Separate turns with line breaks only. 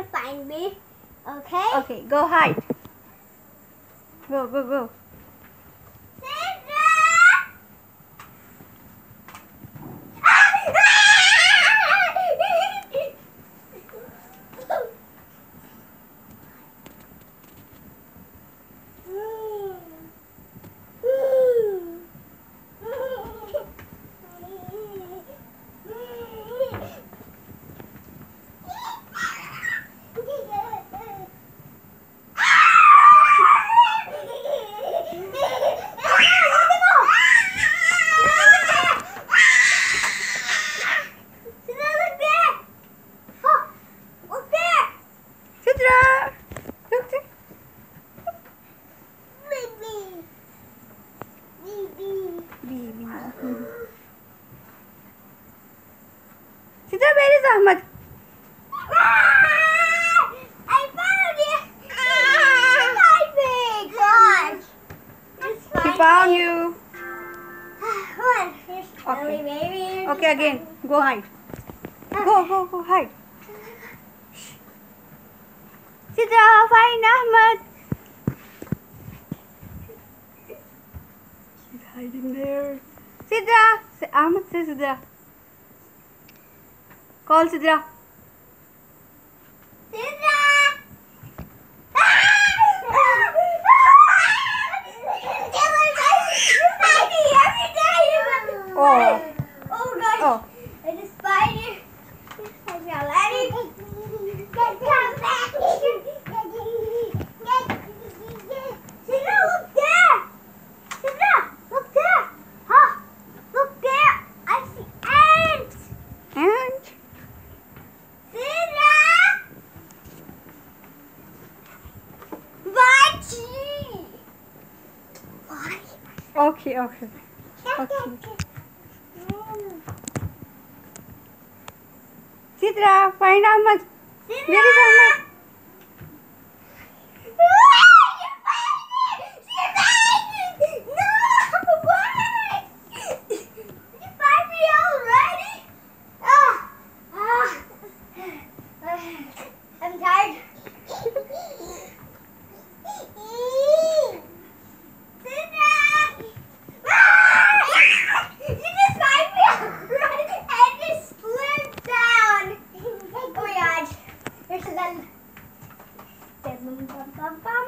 gonna find me. Okay? Okay, go hide. Go, go, go. Is Ahmed? He found you. Ah! Okay. Okay, again. Go hide. Go, go, go, hide. Sidra, find Ahmed. He's hiding there. Sidra. Say, Ahmed, say Sidra. Call Sidra. Oh.
Oh gosh.
Oh.
It's a spider. Have you ready? Come back here. Sidra, look there. Sidra, look there. Huh? Look there. I see ants.
And
Sidra. Bachi. Why?
Okay, okay. Okay. Sidra, find Ahmed. Where is Ahmed? bum bum bum bum.